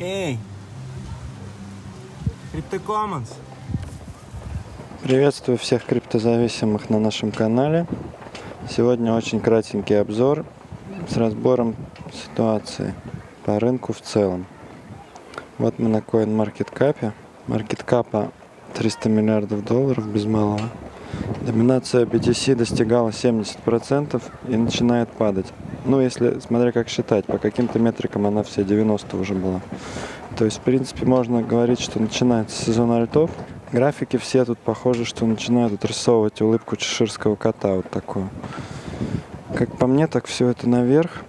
Эй! Криптокоммонс! Приветствую всех криптозависимых на нашем канале. Сегодня очень кратенький обзор с разбором ситуации по рынку в целом. Вот мы на CoinMarketCap. Маркеткапа 300 миллиардов долларов без малого. Доминация BTC достигала 70% и начинает падать. Ну, если, смотря как считать, по каким-то метрикам она все 90 уже была. То есть, в принципе, можно говорить, что начинается сезон альтов. Графики все тут похожи, что начинают отрисовывать улыбку чеширского кота вот такую. Как по мне, так все это наверх.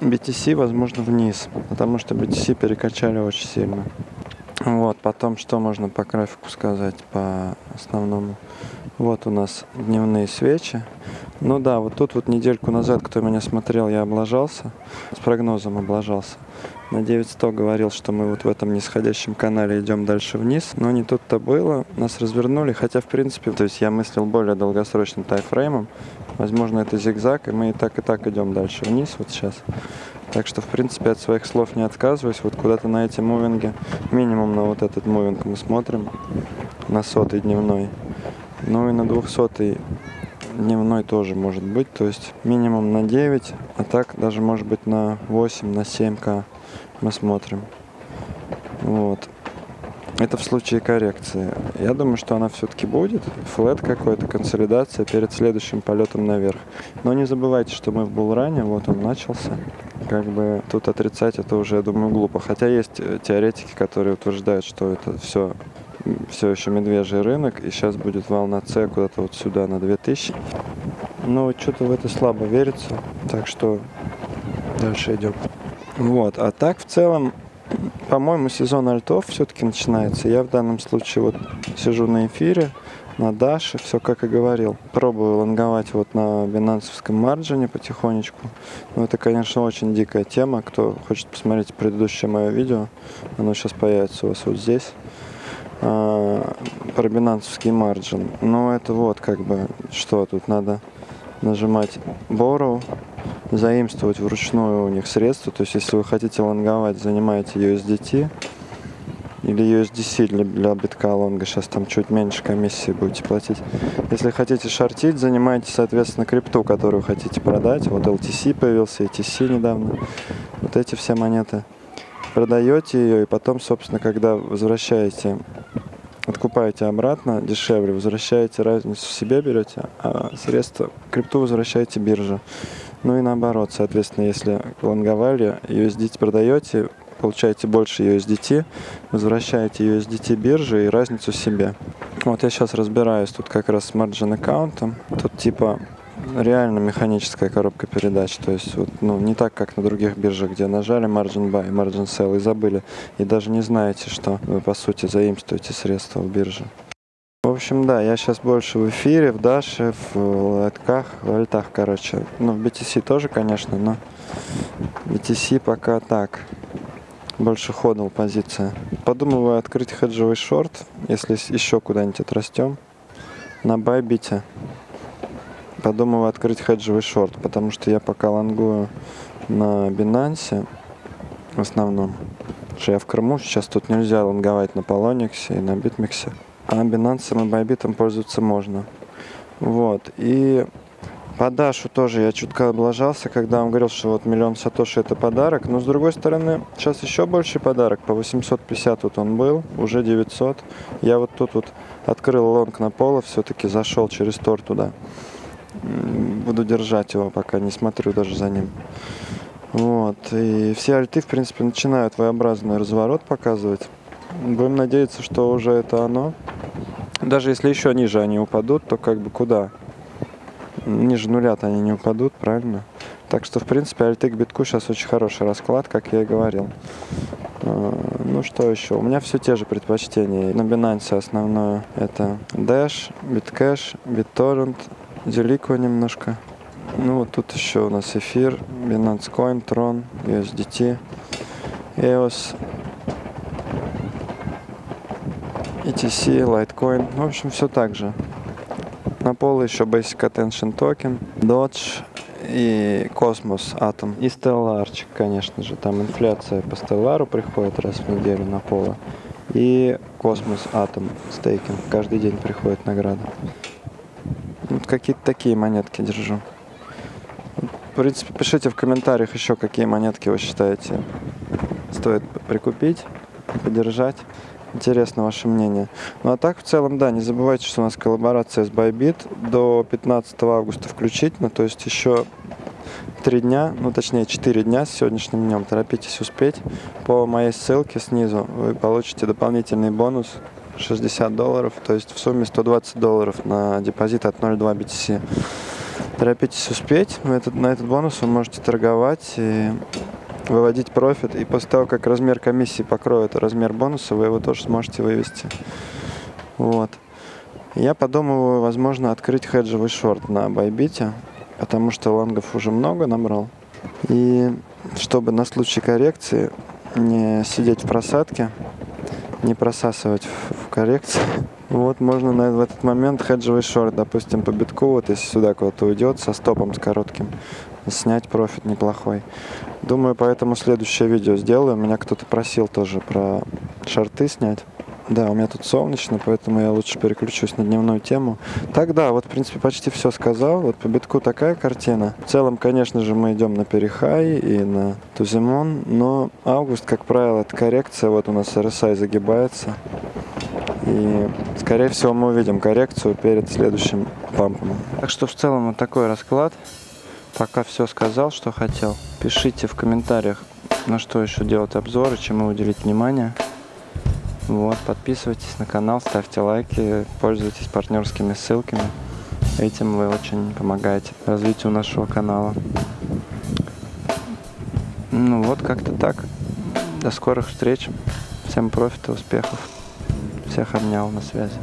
BTC, возможно, вниз, потому что BTC перекачали очень сильно. Вот, потом что можно по графику сказать, по основному. Вот у нас дневные свечи. Ну да, вот тут вот недельку назад, кто меня смотрел, я облажался, с прогнозом облажался. На 9100 говорил, что мы вот в этом нисходящем канале идем дальше вниз, но не тут-то было, нас развернули, хотя в принципе, то есть я мыслил более долгосрочным тайфреймом, возможно это зигзаг, и мы и так и так идем дальше вниз вот сейчас. Так что, в принципе, от своих слов не отказываюсь. Вот куда-то на эти мувинги, минимум на вот этот мувинг мы смотрим, на сотый дневной. Ну и на двухсотый дневной тоже может быть. То есть минимум на 9, а так даже может быть на 8, на 7к мы смотрим. Вот. Это в случае коррекции. Я думаю, что она все-таки будет. Флет какой-то, консолидация перед следующим полетом наверх. Но не забывайте, что мы в булране, вот он начался. Как бы тут отрицать это уже, я думаю, глупо. Хотя есть э, теоретики, которые утверждают, что это все все еще медвежий рынок, и сейчас будет волна С куда-то вот сюда на 2000. Но что-то в это слабо верится, так что дальше идем. Вот, а так в целом по-моему, сезон альтов все-таки начинается. Я в данном случае вот сижу на эфире, на Даше, все как и говорил. Пробую лонговать вот на бинансовском марджине потихонечку. Но это, конечно, очень дикая тема. Кто хочет посмотреть предыдущее мое видео, оно сейчас появится у вас вот здесь. А, про бинансовский марджин. Но это вот как бы, что тут надо нажимать borrow, заимствовать вручную у них средства. То есть, если вы хотите лонговать, занимаете USDT или USDC для, для битка лонга. Сейчас там чуть меньше комиссии будете платить. Если хотите шортить, занимаете, соответственно, крипту, которую хотите продать. Вот LTC появился, ETC недавно. Вот эти все монеты. Продаете ее и потом, собственно, когда возвращаете откупаете обратно дешевле, возвращаете разницу себе берете, а средства крипту возвращаете бирже. Ну и наоборот, соответственно, если лонговали, USDT продаете, получаете больше USDT, возвращаете USDT бирже и разницу себе. Вот я сейчас разбираюсь тут как раз с margin аккаунтом. Тут типа реально механическая коробка передач. То есть вот, ну, не так, как на других биржах, где нажали margin buy, margin sell и забыли. И даже не знаете, что вы по сути заимствуете средства в бирже. В общем, да, я сейчас больше в эфире, в Даше, в лайтках, в альтах, короче. Ну, в BTC тоже, конечно, но BTC пока так. Больше hodl позиция. Подумываю открыть хеджевый шорт, если еще куда-нибудь отрастем. На Bybit е. Подумываю открыть хеджевый шорт, потому что я пока лонгую на Binance в основном. Что я в Крыму, сейчас тут нельзя лонговать на Poloniex е и на BitMEX е. А Binance и Bybit пользоваться можно. Вот. И по Дашу тоже я чутка облажался, когда он говорил, что вот миллион сатоши это подарок. Но с другой стороны, сейчас еще больший подарок. По 850 вот он был, уже 900. Я вот тут вот открыл лонг на поло, все-таки зашел через тор туда. Буду держать его, пока не смотрю даже за ним. Вот. И все альты, в принципе, начинают своеобразный разворот показывать. Будем надеяться, что уже это оно. Даже если еще ниже они упадут, то как бы куда? Ниже нуля-то они не упадут, правильно? Так что, в принципе, альты к битку сейчас очень хороший расклад, как я и говорил. А, ну что еще? У меня все те же предпочтения. На Binance основное это Dash, Bitcash, BitTorrent, Delico немножко. Ну вот тут еще у нас эфир, Binance Coin, Tron, USDT, EOS, ETC, Litecoin. В общем, все так же. На пол еще Basic Attention Token, Doge и Cosmos Atom. И Стелларчик, конечно же. Там инфляция по Стеллару приходит раз в неделю на поло. И Cosmos Atom стейкинг. Каждый день приходит награда. Вот какие-то такие монетки держу. В принципе, пишите в комментариях еще, какие монетки вы считаете стоит прикупить, подержать. Интересно ваше мнение. Ну а так в целом, да, не забывайте, что у нас коллаборация с Bybit до 15 августа включительно, то есть еще три дня, ну точнее четыре дня с сегодняшним днем. Торопитесь успеть. По моей ссылке снизу вы получите дополнительный бонус 60 долларов, то есть в сумме 120 долларов на депозит от 0.2 BTC. Торопитесь успеть. Этот, на этот бонус вы можете торговать и выводить профит. И после того, как размер комиссии покроет размер бонуса, вы его тоже сможете вывести. Вот. Я подумываю, возможно, открыть хеджевый шорт на Байбите, потому что лонгов уже много набрал. И чтобы на случай коррекции не сидеть в просадке, не просасывать в коррекции, вот можно на, в этот момент хеджевый шорт, допустим, по битку, вот если сюда куда-то уйдет со стопом, с коротким, снять профит неплохой. Думаю, поэтому следующее видео сделаю. Меня кто-то просил тоже про шорты снять. Да, у меня тут солнечно, поэтому я лучше переключусь на дневную тему. Так, да, вот, в принципе, почти все сказал. Вот по битку такая картина. В целом, конечно же, мы идем на перехай и на тузимон, но август, как правило, это коррекция. Вот у нас RSI загибается. И, скорее всего, мы увидим коррекцию перед следующим пампом. Так что, в целом, вот такой расклад. Пока все сказал, что хотел. Пишите в комментариях, на что еще делать обзоры, чему уделить внимание. Вот, подписывайтесь на канал, ставьте лайки, пользуйтесь партнерскими ссылками. Этим вы очень помогаете развитию нашего канала. Ну вот, как-то так. До скорых встреч. Всем профита, успехов. Всех обнял на связи.